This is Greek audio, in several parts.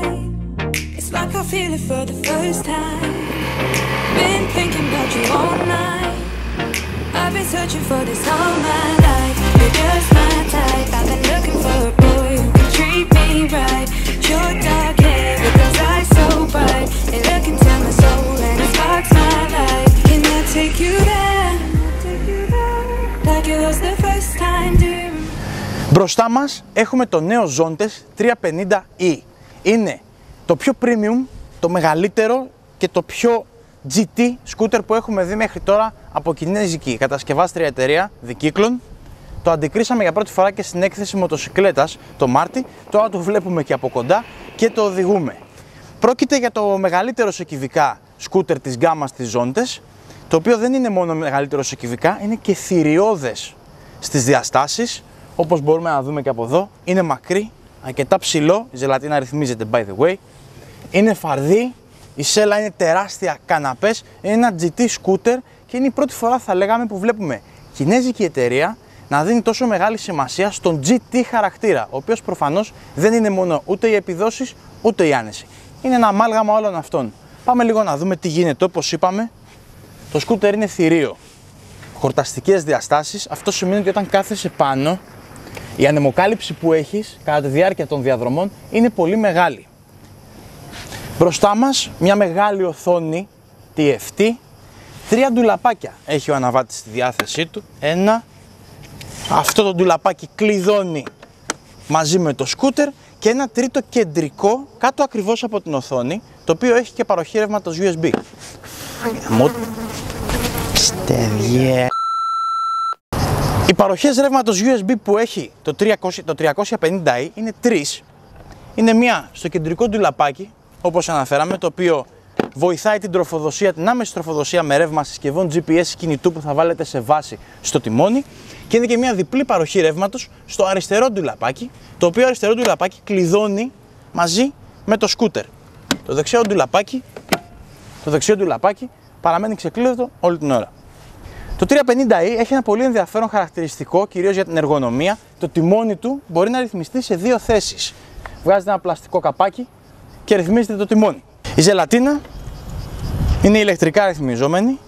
my mind. It's like I feel it for the first time. Been thinking about you all night. I've been searching for this all my life. You're just my type. I've been looking for a boy who can treat me right. Your dark hair with those eyes so bright. They look into my soul and it sparks my life. Can I take you there? Like it was the first time, do you Μπροστά μας έχουμε το νέο Zontes 350e. Είναι το πιο premium, το μεγαλύτερο και το πιο GT σκούτερ που έχουμε δει μέχρι τώρα από κινέζικη κατασκευάστρια εταιρεία δικύκλων. Το αντικρίσαμε για πρώτη φορά και στην έκθεση μοτοσυκλέτας το Μάρτι, τώρα το βλέπουμε και από κοντά και το οδηγούμε. Πρόκειται για το μεγαλύτερο σε κυβικά σκούτερ της γκάμας της Zontes, το οποίο δεν είναι μόνο μεγαλύτερο σε κυβικά, είναι και θηριώδες στις διαστάσεις, όπως μπορούμε να δούμε και από εδώ. Είναι μακρύ, αρκετά ψηλό, η ζελατίνα ρυθμίζεται by the way. Είναι φαρδί, η σέλα είναι τεράστια καναπές, είναι ένα GT scooter και είναι η πρώτη φορά θα λέγαμε που βλέπουμε κινέζικη εταιρεία να δίνει τόσο μεγάλη σημασία στον GT χαρακτήρα, ο οποίος προφανώς δεν είναι μόνο ούτε οι επιδόσεις ούτε η άνεση. Είναι ένα αμάλγαμα όλων αυτών. Πάμε λίγο να δούμε τι γίνεται. Όπως είπαμε, το σκούτερ είναι θηρίο. Χορταστικές διαστάσεις. Αυτό σημαίνει ότι όταν κάθεσαι πάνω, η ανεμοκάλυψη που έχεις κατά τη διάρκεια των διαδρομών είναι πολύ μεγάλη. Μπροστά μας μια μεγάλη οθόνη TFT, τρία ντουλαπάκια έχει ο αναβάτης στη διάθεσή του. Ένα, αυτό το ντουλαπάκι κλειδώνει μαζί με το σκούτερ και ένα τρίτο κεντρικό κάτω ακριβώς από την οθόνη, το οποίο έχει και παροχή ρεύματος USB. Μου... Στεριέ. Οι παροχές ρεύματος USB που έχει το, 300, το 350i είναι τρεις. Είναι μία στο κεντρικό του λαπάκι, όπως αναφέραμε, το οποίο βοηθάει την τροφοδοσία, την άμεση τροφοδοσία με ρεύμα συσκευών GPS κινητού που θα βάλετε σε βάση στο τιμόνι και είναι και μια διπλή παροχή ρεύματος στο αριστερό του λαπάκι, το οποίο αριστερό του λαπάκι κλειδώνει μαζί με το σκούτερ. Το δεξιό του λαπάκι, το δεξιό του λαπάκι παραμένει ξεκλείδωτο όλη την ώρα. Το 350i έχει ένα πολύ ενδιαφέρον χαρακτηριστικό, κυρίως για την εργονομία. Το τιμόνι του μπορεί να ρυθμιστεί σε δύο θέσεις. Βγάζετε ένα πλαστικό καπάκι και ρυθμίζετε το τιμόνι. Η ζελατίνα είναι ηλεκτρικά ρυθμιζόμενη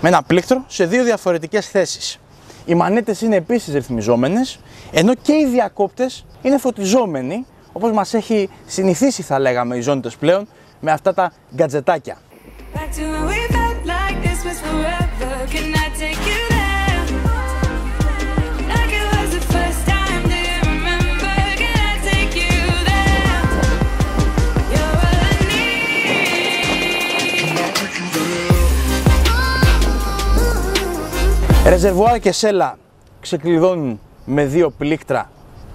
με ένα πλήκτρο σε δύο διαφορετικές θέσεις. Οι μανέτες είναι επίσης ρυθμιζόμενες, ενώ και οι διακόπτες είναι φωτιζόμενοι, όπως μας έχει συνηθίσει θα λέγαμε οι ζώνητες πλέον, με αυτά τα γκατζετάκια. Ρεζερβουάρ και σέλα ξεκλειδώνουν με δύο πλήκτρα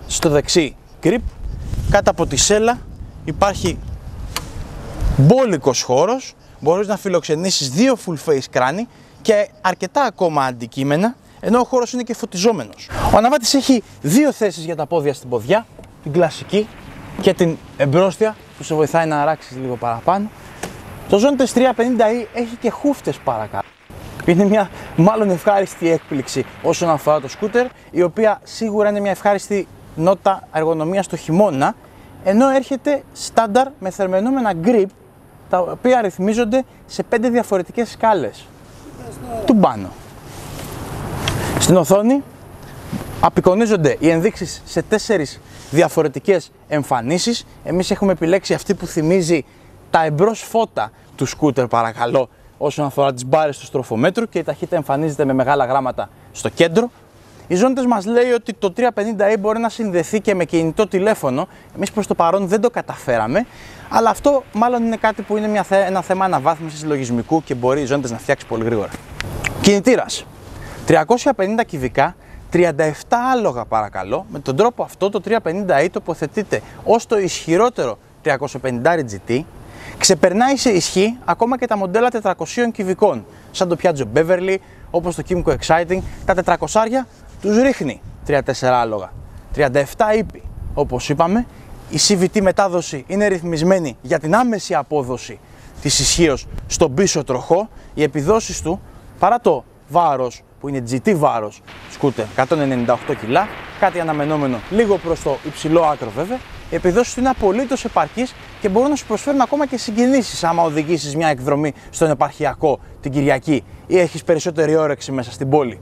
στο δεξί grip. Κάτω από τη σέλα υπάρχει μπόλικος χώρος. Μπορείς να φιλοξενήσεις δύο full face κράνη και αρκετά ακόμα αντικείμενα, ενώ ο χώρος είναι και φωτιζόμενος. Ο αναβάτης έχει δύο θέσεις για τα πόδια στην ποδιά, την κλασική και την εμπρόστια που σε βοηθάει να αράξεις λίγο παραπάνω. Το Zontes 350i έχει και χούφτες παρακάτω. Είναι μια μάλλον ευχάριστη έκπληξη όσον αφορά το σκούτερ, η οποία σίγουρα είναι μια ευχάριστη νότα εργονομία στο χειμώνα, ενώ έρχεται στάνταρ με θερμενόμενα grip, τα οποία ρυθμίζονται σε πέντε διαφορετικές σκάλες του πάνω. Στην οθόνη απεικονίζονται οι ενδείξεις σε τέσσερις διαφορετικές εμφανίσεις. Εμείς έχουμε επιλέξει αυτή που θυμίζει τα εμπρός φώτα του σκούτερ παρακαλώ όσον αφορά τις μπάρες του στροφομέτρου και η ταχύτητα εμφανίζεται με μεγάλα γράμματα στο κέντρο. Οι ζώνητες μας λέει ότι το 350i μπορεί να συνδεθεί και με κινητό τηλέφωνο. Εμείς προς το παρόν δεν το καταφέραμε, αλλά αυτό μάλλον είναι κάτι που είναι μια, θε- ένα θέμα αναβάθμισης λογισμικού και μπορεί οι ζώνητες να φτιάξει πολύ γρήγορα. Κινητήρας. 350 κυβικά, 37 άλογα παρακαλώ. Με τον τρόπο αυτό το 350i τοποθετείται ως το ισχυρότερο 350 GT. Ξεπερνάει σε ισχύ ακόμα και τα μοντέλα 400 κυβικών, σαν το Piaggio Beverly, όπως το Kimco Exciting. Τα 400 τους ρίχνει 34 άλογα. 37 ύπη, όπως είπαμε. Η CVT μετάδοση είναι ρυθμισμένη για την άμεση απόδοση της ισχύως στον πίσω τροχό. Οι επιδόσεις του, παρά το βάρος που είναι GT βάρος σκούτερ 198 κιλά, κάτι αναμενόμενο λίγο προς το υψηλό άκρο βέβαια. Οι επιδόσεις του είναι απολύτως επαρκείς και μπορούν να σου προσφέρουν ακόμα και συγκινήσεις άμα οδηγήσεις μια εκδρομή στον επαρχιακό την Κυριακή ή έχεις περισσότερη όρεξη μέσα στην πόλη.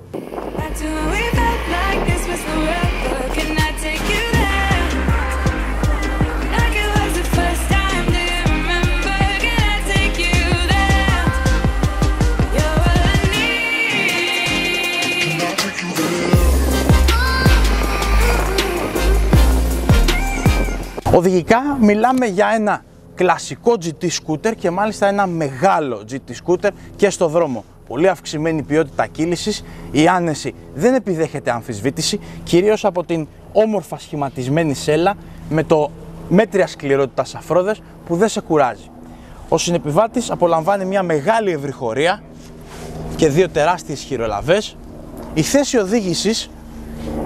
Οδηγικά μιλάμε για ένα κλασικό GT scooter και μάλιστα ένα μεγάλο GT scooter και στο δρόμο. Πολύ αυξημένη ποιότητα κύλησης, η άνεση δεν επιδέχεται αμφισβήτηση, κυρίως από την όμορφα σχηματισμένη σέλα με το μέτρια σκληρότητας αφρόδες που δεν σε κουράζει. Ο συνεπιβάτης απολαμβάνει μια μεγάλη ευρυχωρία και δύο τεράστιες χειρολαβές. Η θέση οδήγησης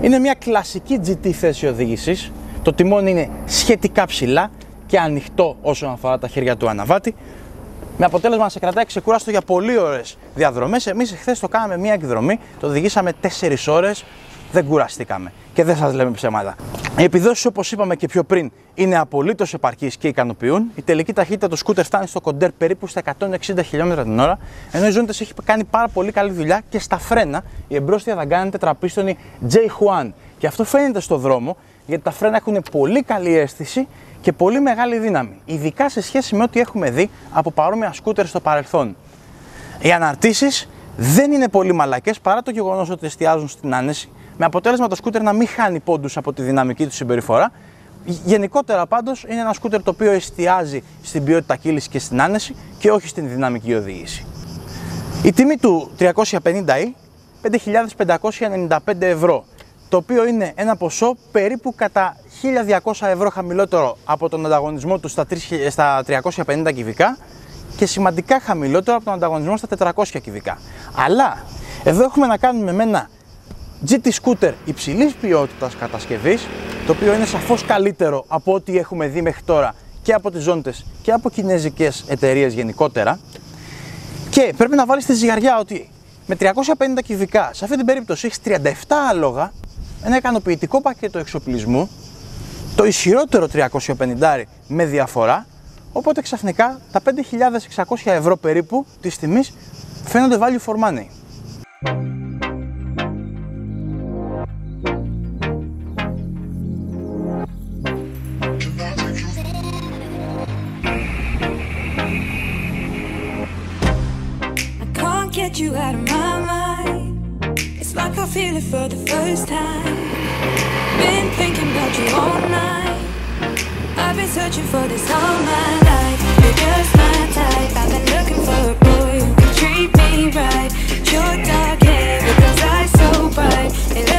είναι μια κλασική GT θέση οδήγησης. Το τιμόνι είναι σχετικά ψηλά και ανοιχτό όσον αφορά τα χέρια του αναβάτη. Με αποτέλεσμα να σε κρατάει ξεκούραστο για πολύ ώρε διαδρομές. Εμείς χθες το κάναμε μία εκδρομή, το οδηγήσαμε 4 ώρες, δεν κουραστήκαμε. Και δεν σας λέμε ψέματα. Οι επιδόσεις, όπως είπαμε και πιο πριν, είναι απολύτως επαρκείς και ικανοποιούν. Η τελική ταχύτητα του σκούτερ φτάνει στο κοντέρ περίπου στα 160 χιλιόμετρα την ώρα, ενώ η Zontes έχει κάνει πάρα πολύ καλή δουλειά και στα φρένα η εμπρόστια δαγκά είναι τετραπίστονη J1. Και αυτό φαίνεται στο δρόμο, γιατί τα φρένα έχουν πολύ καλή αίσθηση και πολύ μεγάλη δύναμη, ειδικά σε σχέση με ό,τι έχουμε δει από παρόμοια σκούτερ στο παρελθόν. Οι αναρτήσεις δεν είναι πολύ μαλακές παρά το γεγονός ότι εστιάζουν στην άνεση, με αποτέλεσμα το σκούτερ να μην χάνει πόντους από τη δυναμική του συμπεριφορά. Γενικότερα πάντως είναι ένα σκούτερ το οποίο εστιάζει στην ποιότητα κύληση και στην άνεση και όχι στην δυναμική οδήγηση. Η τιμή του 350i 5.595 ευρώ, το οποίο είναι ένα ποσό περίπου κατά 1.200 ευρώ χαμηλότερο από τον ανταγωνισμό του στα 3 στα 350 κυβικά και σημαντικά χαμηλότερο από τον ανταγωνισμό στα 400 κυβικά. Αλλά εδώ έχουμε να κάνουμε με ένα GT scooter υψηλής ποιότητας κατασκευής, το οποίο είναι σαφώς καλύτερο από ό,τι έχουμε δει μέχρι τώρα και από τις ζώντες και από κινέζικες εταιρείες γενικότερα. Και πρέπει να βάλεις στη ζυγαριά ότι με 350 κυβικά, σε αυτή την περίπτωση έχεις 37 άλογα, ένα ικανοποιητικό πακέτο εξοπλισμού, το ισχυρότερο 350 με διαφορά, οπότε ξαφνικά τα 5.600 ευρώ περίπου της τιμής φαίνονται value for money. Feel it for the first time. Been thinking about you all night. I've been searching for this all my life. You're just my type. I've been looking for a boy who can treat me right. Your dark hair, those eyes so bright.